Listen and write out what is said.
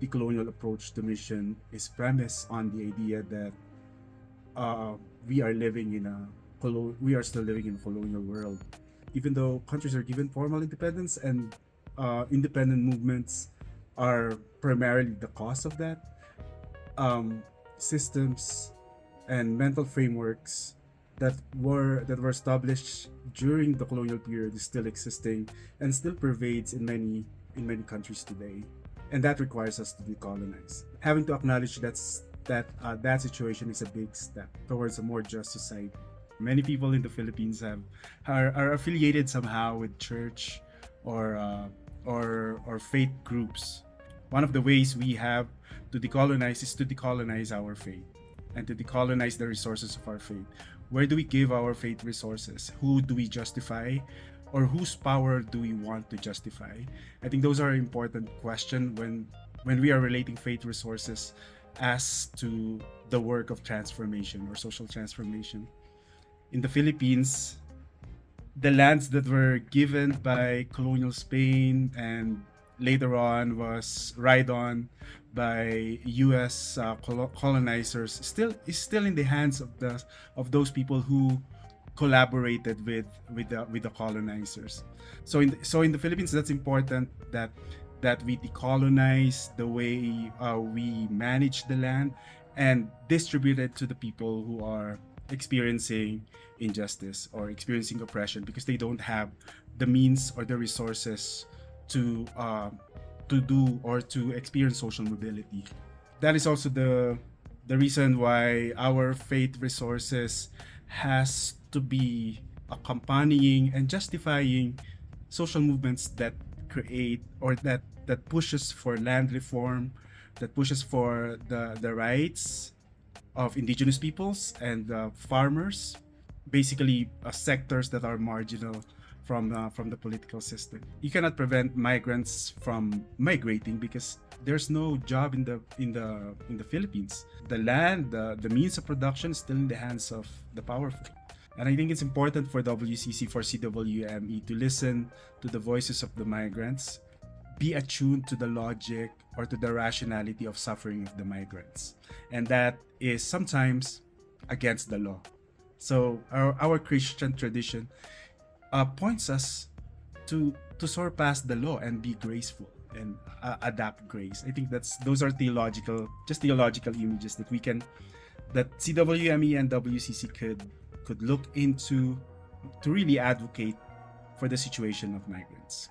the colonial approach to mission is premised on the idea that uh, we are living in a we are still living in a colonial world. Even though countries are given formal independence and uh, independent movements are primarily the cause of that um, systems and mental frameworks that were that were established during the colonial period is still existing and still pervades in many in many countries today and that requires us to decolonize having to acknowledge that's that uh, that situation is a big step towards a more just society many people in the philippines have are, are affiliated somehow with church or uh, or or faith groups one of the ways we have to decolonize is to decolonize our faith and to decolonize the resources of our faith. Where do we give our faith resources? Who do we justify? Or whose power do we want to justify? I think those are important questions when when we are relating faith resources as to the work of transformation or social transformation. In the Philippines, the lands that were given by colonial Spain and later on was right on by U.S. Uh, colonizers still is still in the hands of the of those people who collaborated with with the with the colonizers. So in the, so in the Philippines, that's important that that we decolonize the way uh, we manage the land and distribute it to the people who are experiencing injustice or experiencing oppression because they don't have the means or the resources to uh, to do or to experience social mobility. That is also the the reason why our faith resources has to be accompanying and justifying social movements that create or that that pushes for land reform, that pushes for the the rights of indigenous peoples and uh, farmers, basically uh, sectors that are marginal from uh, from the political system. You cannot prevent migrants from migrating because there's no job in the in the in the Philippines. The land, the, the means of production is still in the hands of the powerful. And I think it's important for WCC for CWME to listen to the voices of the migrants, be attuned to the logic or to the rationality of suffering of the migrants. And that is sometimes against the law. So our, our Christian tradition uh, points us to to surpass the law and be graceful and uh, adapt grace. I think that's those are theological, just theological images that we can that CWME and WCC could could look into to really advocate for the situation of migrants.